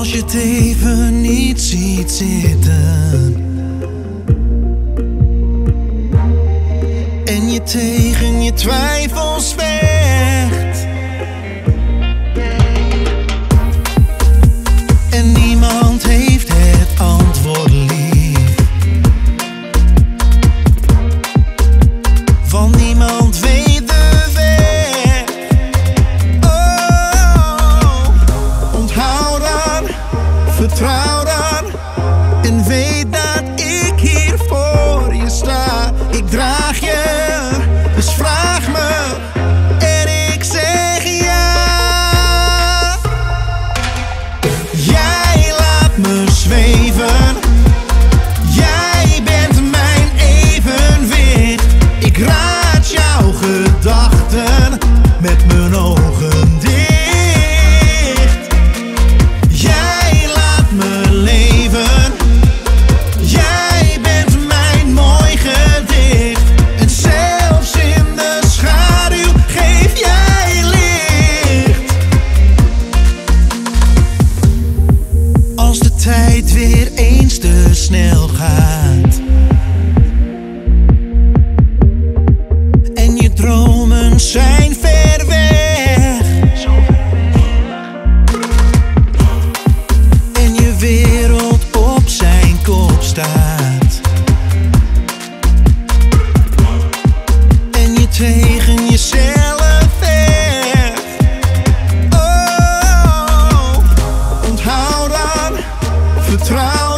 Als je het even niet ziet zitten. En je tegen je twijfels vertrouw dan en weet dat. En je dromen zijn ver weg. En je wereld op zijn kop staat. En je tegen jezelf. Oh, vertrouw.